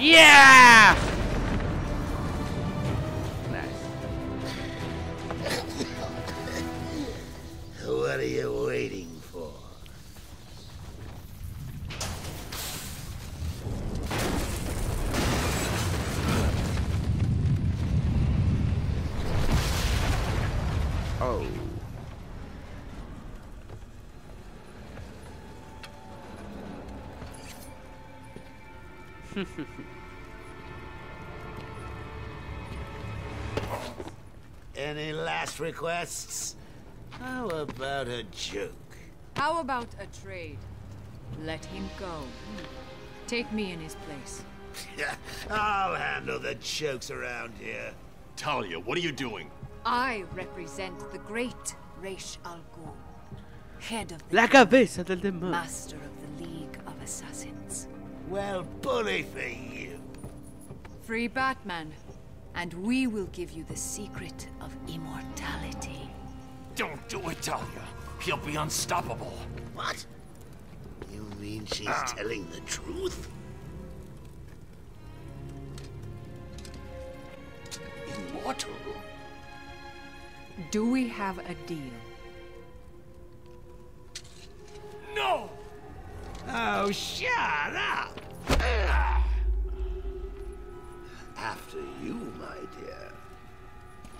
Yeah! Nice. What are you waiting for? Oh. Any last requests? How about a joke? How about a trade? Let him go. Take me in his place. I'll handle the jokes around here. Talia, what are you doing? I represent the great Ra's al Ghul, head of the La cabeza del demonio. master of the League of Assassins. Well, bully for you. Free Batman, and we will give you the secret of immortality. Don't do it, Talia. He'll be unstoppable. What? You mean she's Ah. telling the truth? Immortal? Do we have a deal? No! Oh, shut up! After you, my dear.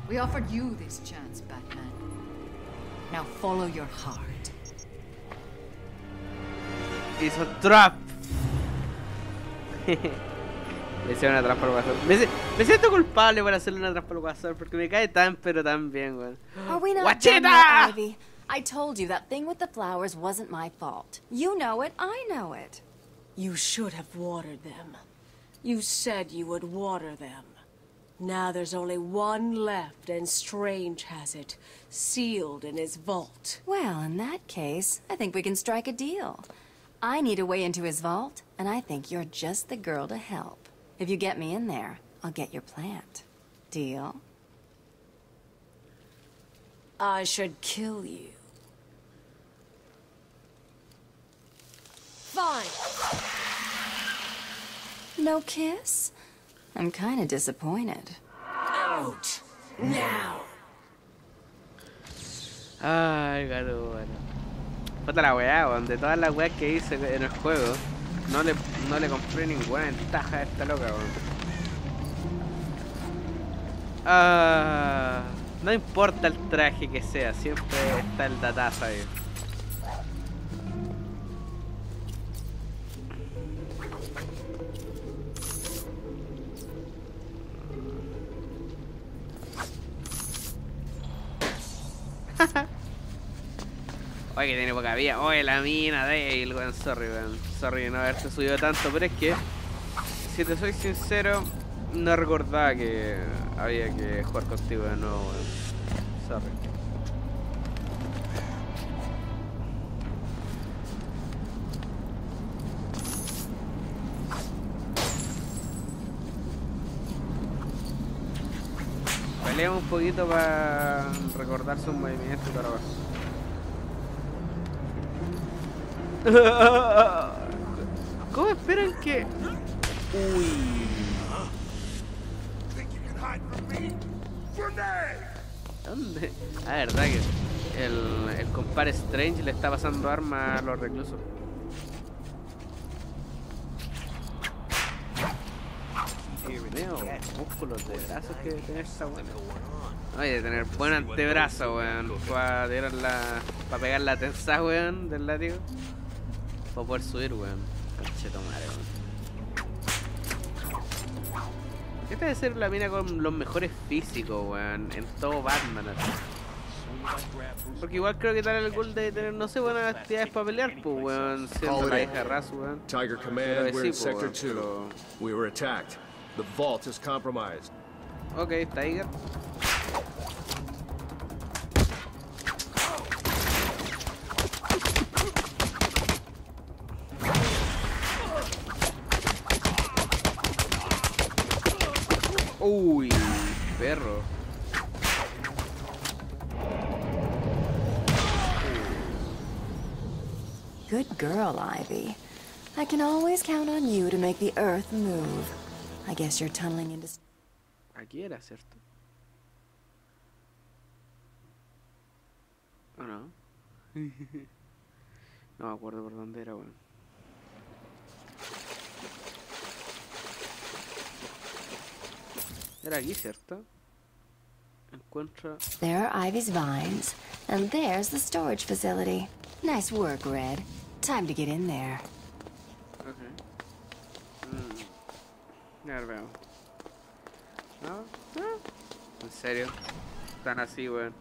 We offered you this chance, Batman. Now follow your heart. It's a trap. Le hicieron una trampa al guasón. Me, me siento culpable por hacerle una trampa al guasón porque me cae tan pero tan bien, weón. Are we not Watch it, yet! Ivy? I told you that thing with the flowers wasn't my fault. You know it, I know it. You should have watered them. You said you would water them. Now there's only one left, and Strange has it, sealed in his vault. Well, in that case, I think we can strike a deal. I need a way into his vault, and I think you're just the girl to help. If you get me in there, I'll get your plant. Deal? I should kill you. Fine. No kiss? I'm kinda disappointed. Out. Now. Ay, bueno. Puta la weá, weón. De todas las weas que hice en el juego, no le, no le compré ninguna ventaja a esta loca, weón. Ah, no importa el traje que sea, siempre está el datazo ahí. Oye, que tiene poca vida. Oye, la mina débil, weón. Sorry, weón. Sorry de no haberte subido tanto, pero es que, si te soy sincero, no recordaba que había que jugar contigo de nuevo, weón. Sorry. Un poquito para recordarse un movimiento y abajo. ¿Cómo esperan que.? Uy. ¿Dónde? Ah, verdad que el, el compadre Strange le está pasando armas a los reclusos. Veo músculos de brazos que tiene esta weón. Oye, de tener buen antebrazo, weón. Para tirar la. Para pegar la tensa, weón, del látigo. Para poder subir, weón. Conchetumare, weón. Esta debe ser la mina con los mejores físicos, weón. En todo Batman, así. Porque igual creo que tal el gol debe tener, no sé, buenas actividades para pelear, pues, weón. Siendo la hija de Razu, weón. Tiger Command, we're in po, Sector weón, 2. pero- We were attacked. The vault is compromised. Ok, Tiger. Uy, perro. Good girl, Ivy. I can always count on you to make the Earth move. I guess you're tunneling into... Aquí era, ¿cierto? ¿O no? no me acuerdo por dónde era, weón. Era aquí, ¿cierto? Encuentro... There are Ivy's vines, and there's the storage facility. Nice work, Red. Time to get in there. Ya lo veo. ¿No? ¿No? ¿En serio? Están así, weón.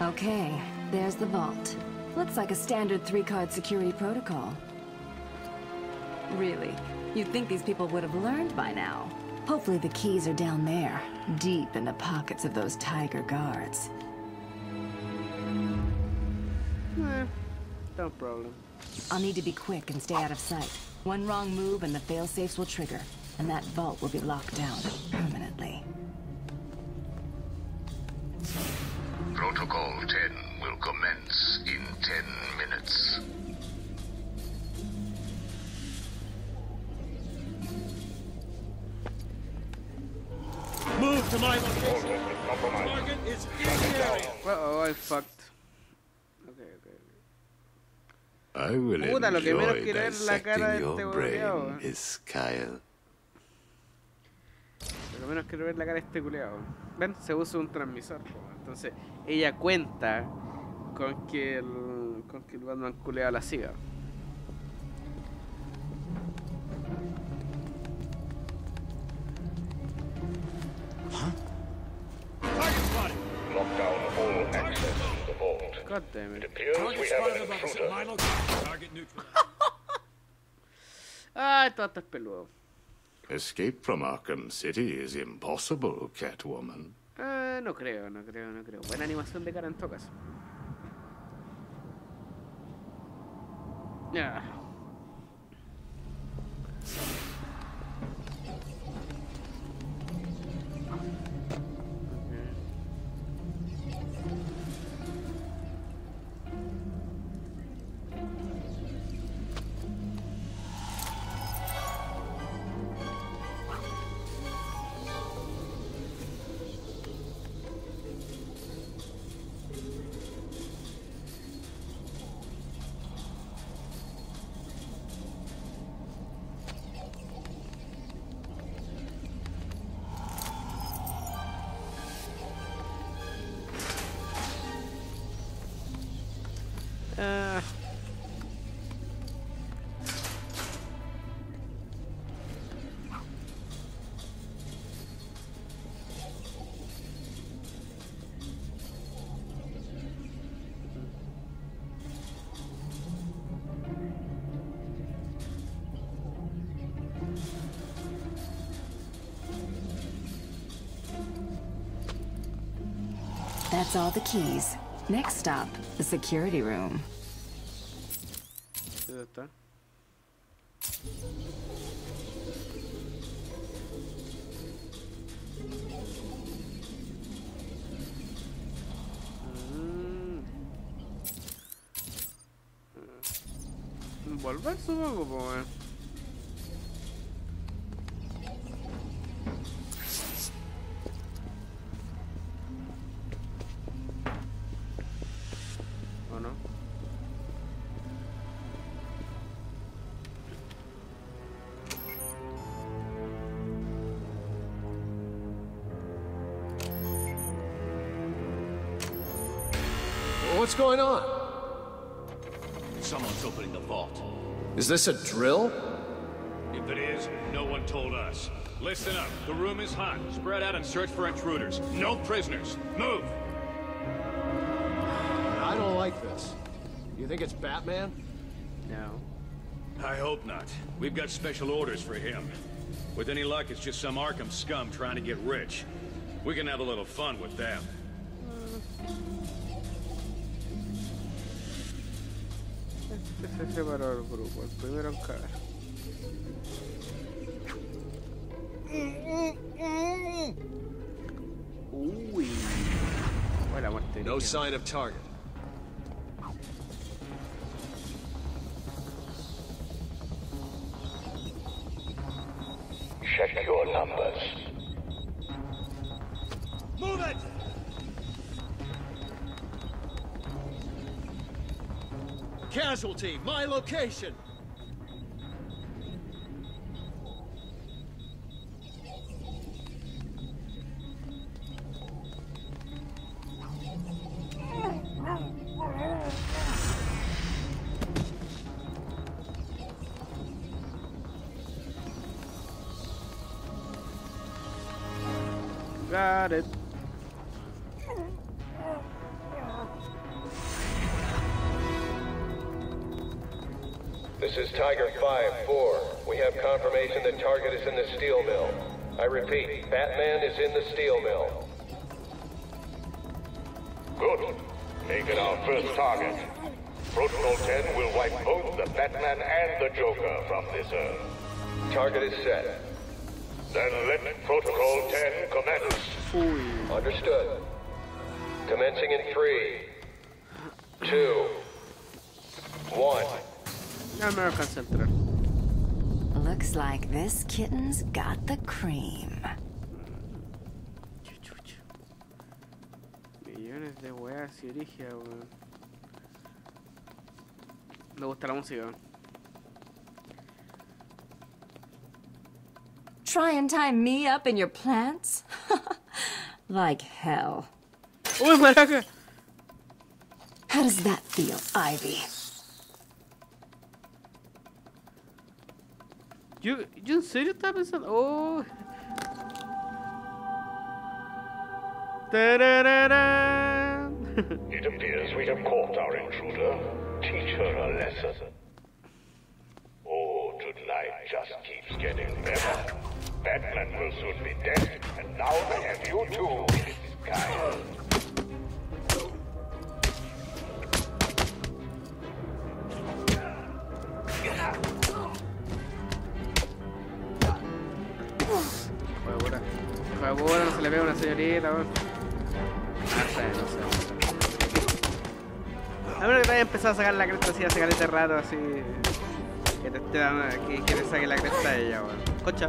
Okay, there's the vault. Looks like a standard three-card security protocol. Really? You'd think these people would have learned by now. Hopefully the keys are down there, deep in the pockets of those tiger guards. Eh, no problem. I'll need to be quick and stay out of sight. One wrong move and the failsafes will trigger, and that vault will be locked down permanently. Protocol 10 will commence in 10 minutes. Move to my location. Target is in the area. Uh oh, I fucked. Puta, lo que menos quiero es la cara de este. Por lo menos quiero ver la cara de este culeado. Ven, se usa un transmisor. po. Entonces, ella cuenta con que el, con que el Batman culeado la siga. Ay, todo esto es peludo. Escape from Arkham City is impossible, Catwoman. Eh, no creo, no creo, no creo. Buena animación de cara en todo caso. That's all the keys. Next stop, the security room. Volver supongo, pues Someone's opening the vault. Is this a drill? If it is, no one told us. Listen up. The room is hot. Spread out and search for intruders. No prisoners. Move! I don't like this. You think it's Batman? No. I hope not. We've got special orders for him. With any luck, it's just some Arkham scum trying to get rich. We can have a little fun with them. Hmm. Se separó del grupo, el primero en caer. Uy. Buena muerte. No sign of target. Casualty, my location. This is Tiger 5-4. We have confirmation that target is in the steel mill. I repeat, Batman is in the steel mill. Good. Make it our first target. Protocol 10 will wipe both the Batman and the Joker from this Earth. Target is set. Then let Protocol 10 commence. Understood. Commencing in three, two, one. Ya me voy a concentrar. Looks like this kitten's got the cream. Millones de weas y origen, weón. Me gusta la música. Try and tie me up in your plants? like hell. How does that feel, Ivy? Serio estaba pensando. Oh. It appears we have caught our intruder. Teach her a lesson. Oh, tonight just keeps getting better. Batman will soon be dead, and now I have you too, Mrs. Kyle. Puta, no se le pega a una señorita, weón. No sé, no sé. A menos que te haya empezado a sacar la cresta así hace caleta rato, así. Que te, esté dando- que, que te saque la cresta de ella, weón. Concha.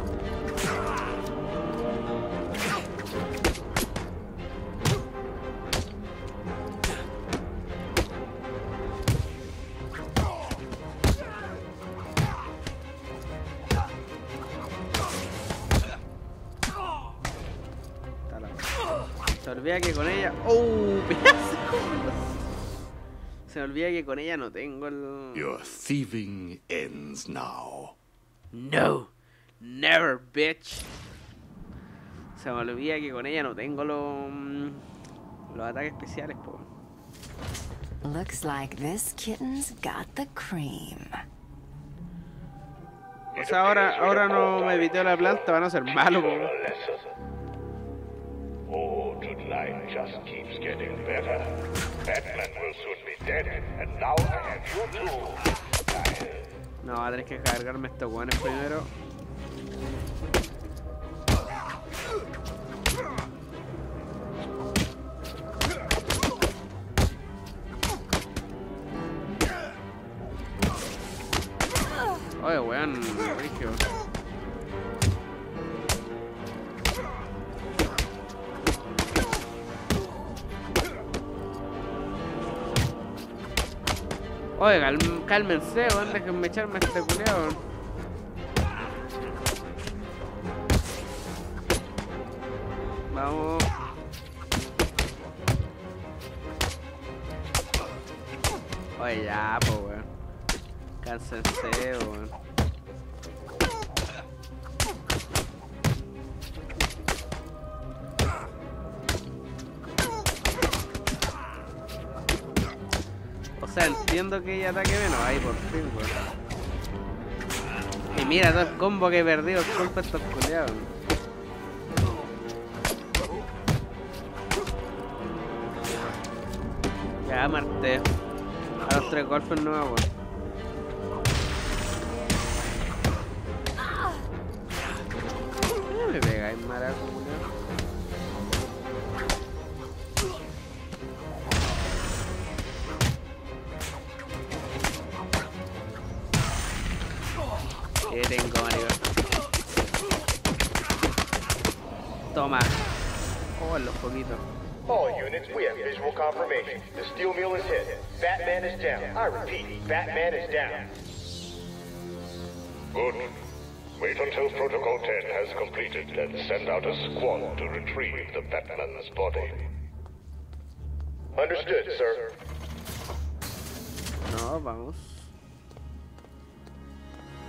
Se olvida que con ella. ¡Oh! pedazo. Se me olvida que con ella no tengo el. Your thieving ends now. No, never, bitch. Se me olvida que con ella no tengo los. mm, los ataques especiales, po. Looks like this kitten's got the cream. O sea, ahora, ahora no me evité la planta, van a ser malo, po. Tonight just keeps getting better. Batman will soon be dead, and now I have you too. No, va a tener que cargarme estos guanes primero. Calm- cálmense, weón, déjenme echarme este culeado. Vamos. Oye, ya, po, weón. Cánsense, sea, entiendo que ella ataque menos. Ahí, por fin, weón. Y mira todo el combo que he perdido, culpa estos culiados. Ya, Marte. A los tres golpes nuevos, weón. Oh, en los poquitos. All units, we have visual confirmation. The steel mill is hit. Batman is down. I repeat, Batman is down. Good. Wait until Protocol 10 has completed, then send out a squad to retrieve the Batman's body. Understood, sir. No, vamos.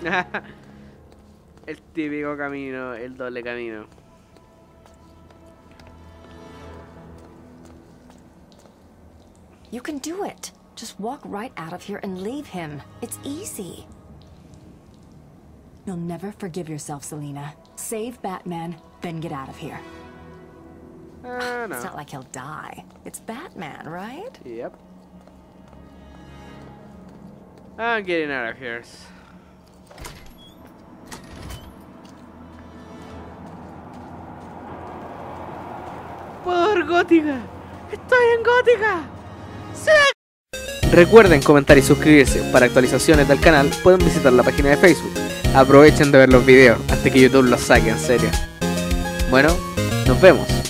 el típico camino, el doble camino. You can do it. Just walk right out of here and leave him. It's easy. You'll never forgive yourself, Selina. Save Batman, then get out of here. Ah, It's not like he'll die. It's Batman, right? Yep. I'm getting out of here. Por Gótica. Estoy en Gótica. Recuerden comentar y suscribirse. Para actualizaciones del canal pueden visitar la página de Facebook. Aprovechen de ver los videos antes que YouTube los saque en serio. Bueno, nos vemos.